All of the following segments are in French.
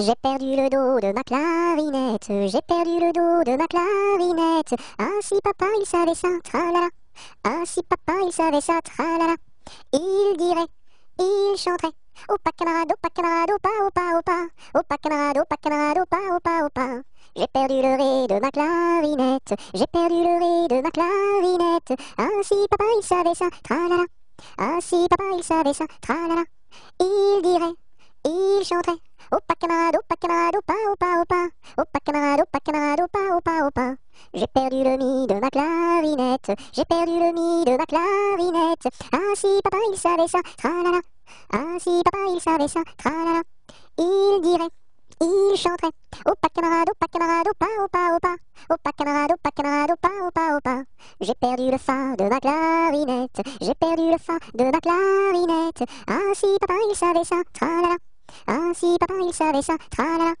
J'ai perdu le dos de ma clarinette, j'ai perdu le dos de ma clarinette. Ah papa il savait ça, tralala. Ah papa il savait ça, tralala. Il dirait, il chanterait. Opa camarade, opa camarade, opa, opa, opa. Opa camarade, opa camarade, opa, opa, opa. J'ai perdu le ré de ma clarinette, j'ai perdu le ré de ma clarinette. Ah si papa il savait ça, tralala. Ah papa il savait ça, tralala. Il dirait, il chanterait. Opa camarade, opa camarade, opa, opa, opa. Opa camarade, opa camarade, opa, opa, opa. J'ai perdu le mi de ma clarinette, j'ai perdu le mi de ma clarinette. Ah si papa il savait ça, tralala. Ah si papa il savait ça, tralala. Il dirait, il chanterait. Opa camarade, opa camarade, opa, opa, opa. Opa camarade, opa camarade, opa, opa, opa. J'ai perdu le fa de ma clarinette, j'ai perdu le fa de ma clarinette. Ah si papa il savait ça, tralala. Ah si papa il savait ça, tralala.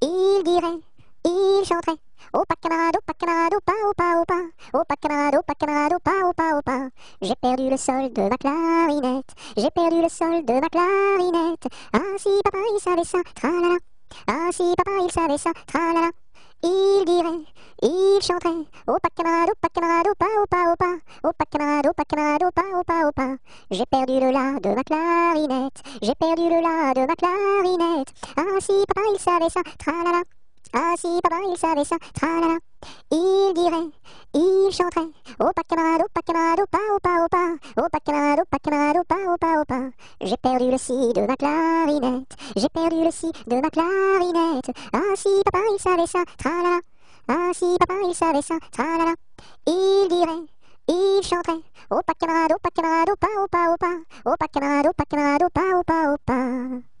Il dirait, il chanterait. Opa camarade, opa camarade, opa, opa, opa. Opa camarade, opa camarade, opa, opa, opa. J'ai perdu le sol de ma clarinette, j'ai perdu le sol de ma clarinette. Ah si papa il savait ça, tralala. Ah si papa il savait ça, tralala. Il dirait, il chanterait. Camarade, opa camarade, opa, opa, opa. Opa camarade, opa camarade, opa, opa, opa. J'ai perdu le la de ma clarinette, j'ai perdu le la de ma clarinette. Ah si papa il savait ça, tralala. Ah si papa il savait ça, tralala. Il dirait, il chanterait. Opa camarade, opa camarade, opa, opa, opa. Opa camarade, opa camarade, opa, opa, opa. J'ai perdu le si de ma clarinette, j'ai perdu le si de ma clarinette. Ah si papa il savait ça, tralala. Ah si papa il savait ça, tralala. Il dirait, il chanterait. Opa camarade, opa camarade, opa, opa, opa. Opa camarade, opa camarade, opa, opa, opa.